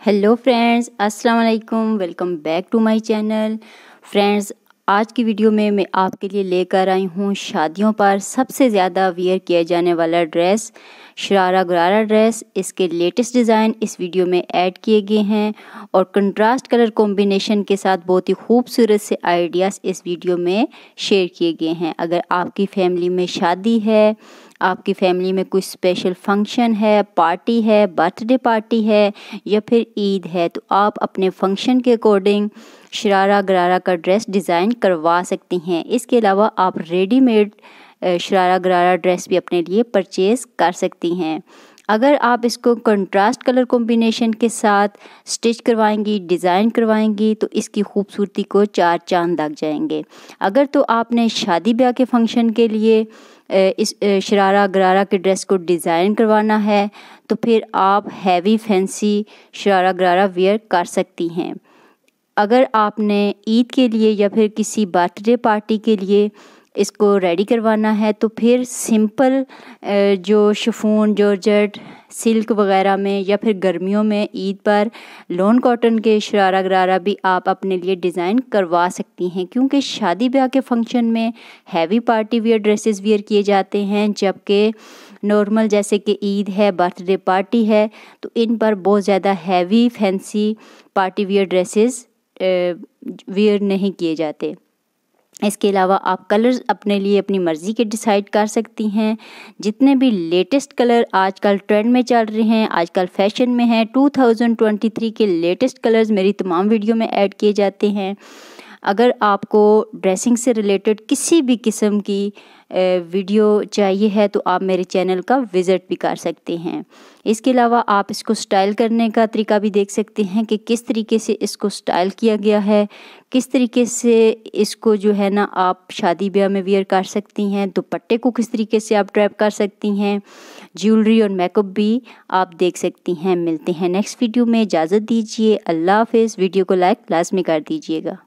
Hello friends अस्सलाम वालेकुम welcome back to my channel friends आज की वीडियो में मैं आपके लिए लेकर आई हूँ शादियों पर सबसे ज़्यादा वियर किया जाने वाला ड्रेस शरारा गरारा ड्रेस इसके लेटेस्ट डिज़ाइन इस वीडियो में ऐड किए गए हैं और कंट्रास्ट कलर कॉम्बिनेशन के साथ बहुत ही खूबसूरत से आइडियाज़ इस वीडियो में शेयर किए गए हैं। अगर आपकी फैमिली में शादी है आपकी फैमिली में कोई स्पेशल फ़ंक्शन है पार्टी है बर्थडे पार्टी है, या फिर ईद है तो आप अपने फ़ंक्शन के अकॉर्डिंग शरारा गरारा का ड्रेस डिज़ाइन करवा सकती हैं। इसके अलावा आप रेडीमेड शरारा गरारा ड्रेस भी अपने लिए परचेज़ कर सकती हैं। अगर आप इसको कंट्रास्ट कलर कॉम्बिनेशन के साथ स्टिच करवाएँगी डिज़ाइन करवाएँगी तो इसकी खूबसूरती को चार चाँद लग जाएँगे। अगर तो आपने शादी ब्याह के फ़ंक्शन के लिए इस शरारा गरारा के ड्रेस को डिज़ाइन करवाना है तो फिर आप हैवी फैंसी शरारा गरारा वेयर कर सकती हैं। अगर आपने ईद के लिए या फिर किसी बर्थडे पार्टी के लिए इसको रेडी करवाना है तो फिर सिंपल जो शिफोन जॉर्जेट सिल्क वगैरह में या फिर गर्मियों में ईद पर लोन कॉटन के शरारा गरारा भी आप अपने लिए डिज़ाइन करवा सकती हैं, क्योंकि शादी ब्याह के फ़ंक्शन में heavy party wear dresses wear किए जाते हैं, जबकि नॉर्मल जैसे कि ईद है बर्थडे पार्टी है तो इन पर बहुत ज़्यादा heavy fancy party wear dresses wear नहीं किए जाते। इसके अलावा आप कलर्स अपने लिए अपनी मर्ज़ी के डिसाइड कर सकती हैं। जितने भी लेटेस्ट कलर आजकल ट्रेंड में चल रहे हैं, आजकल फ़ैशन में हैं 2023 के लेटेस्ट कलर्स मेरी तमाम वीडियो में ऐड किए जाते हैं। अगर आपको ड्रेसिंग से रिलेटेड किसी भी किस्म की वीडियो चाहिए है तो आप मेरे चैनल का विज़िट भी कर सकते हैं। इसके अलावा आप इसको स्टाइल करने का तरीका भी देख सकते हैं कि किस तरीके से इसको स्टाइल किया गया है, किस तरीके से इसको जो है ना आप शादी ब्याह में वेयर कर सकती हैं, दुपट्टे को किस तरीके से आप ट्रैप कर सकती हैं, ज्वेलरी और मेकअप भी आप देख सकती हैं। मिलते हैं नेक्स्ट वीडियो में, इजाज़त दीजिए, अल्लाह हाफिज़। वीडियो को लाइक लाजमी कर दीजिएगा।